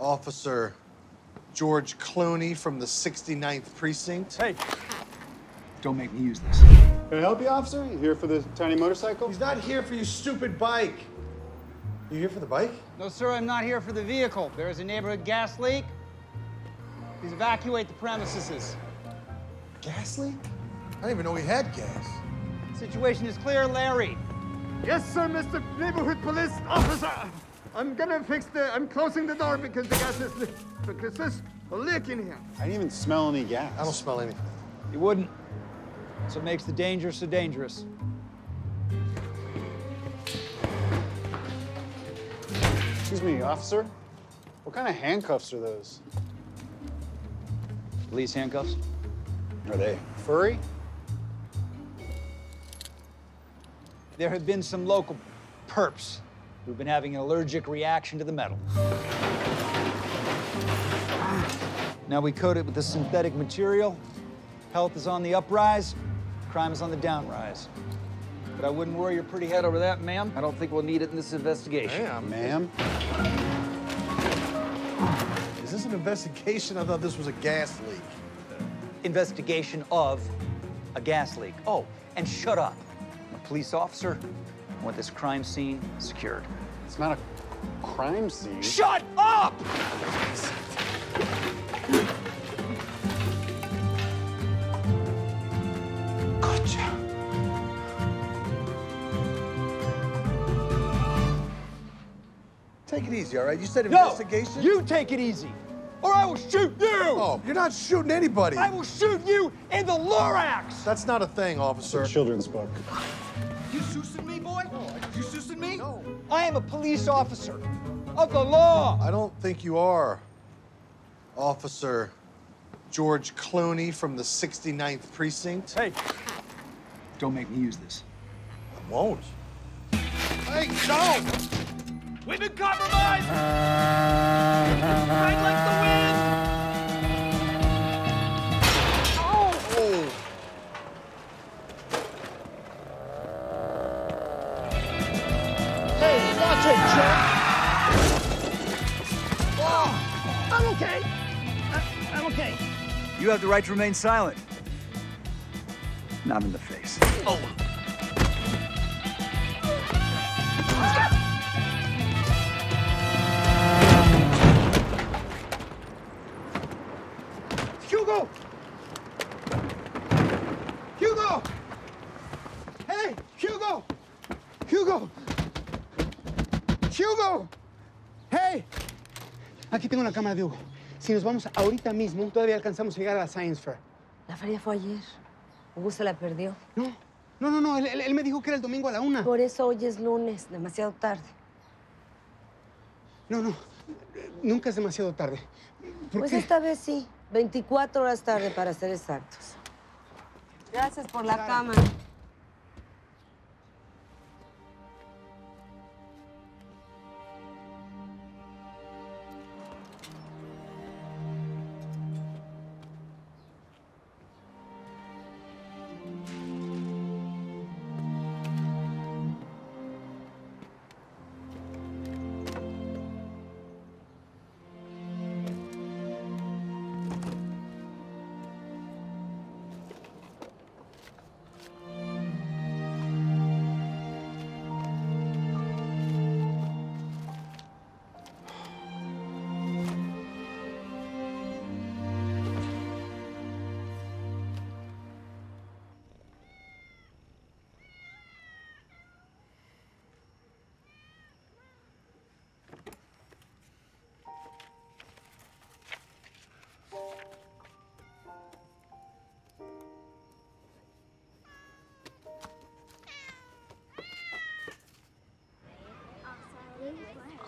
Officer George Clooney from the 69th Precinct. Hey, don't make me use this. Can I help you, officer? You here for the tiny motorcycle? He's not here for your stupid bike. You here for the bike? No, sir, I'm not here for the vehicle. There is a neighborhood gas leak. Please evacuate the premises. Gas leak? I didn't even know he had gas. Situation is clear, Larry. Yes, sir, Mr. Neighborhood Police Officer. I'm gonna fix the. I'm closing the door because the gas is leak. Because there's a leak in here. I didn't even smell any gas. I don't smell anything. You wouldn't. That's what makes the danger so dangerous. Excuse me, officer. What kind of handcuffs are those? Police handcuffs? Are they furry? There have been some local perps who've been having an allergic reaction to the metal. Now we coat it with a synthetic material. Health is on the uprise, crime is on the downrise. But I wouldn't worry your pretty head over that, ma'am. I don't think we'll need it in this investigation. Damn. Ma'am? Is this an investigation? I thought this was a gas leak. Investigation of a gas leak. Oh, and shut up. I'm a police officer. I want this crime scene secured. It's not a crime scene. Shut up! Gotcha. Take it easy, all right? You said No! investigation? You take it easy, or I will shoot you! Oh, you're not shooting anybody. I will shoot you in the Lorax! That's not a thing, officer. It's a children's book. You shooting me, boy? You shooting me? No. I am a police officer of the law. I don't think you are. Officer George Clooney from the 69th Precinct. Hey, don't make me use this. I won't. Hey, don't! We've been compromised! Right like the okay. I, I'm okay. You have the right to remain silent. Not in the face. Oh. Hugo! Hugo! Hey, Hugo! Hugo! Hugo! Hey! Aquí tengo la cámara de Hugo. Si nos vamos ahorita mismo, todavía alcanzamos a llegar a la Science Fair. La feria fue ayer. Hugo se la perdió. No, no, no, no. Él, él- él me dijo que era el domingo a la una. Por eso hoy es lunes, demasiado tarde. No, no. Nunca es demasiado tarde. ¿Por Pues qué? esta vez sí. 24 horas tarde para ser exactos. Gracias por la cámara.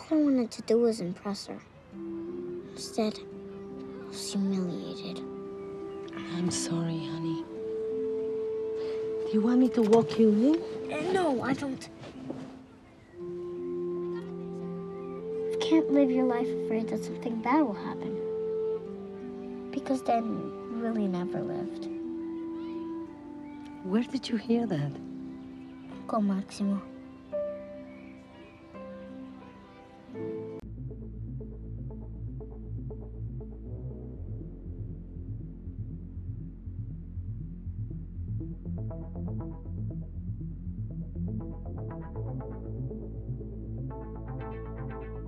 All I wanted to do was impress her. Instead, I was humiliated. I'm sorry, honey. Do you want me to walk you in? Uh, No, I don't. You can't live your life afraid that something bad will happen. Because then you really never lived. Where did you hear that? Go, Maximo. Thank you.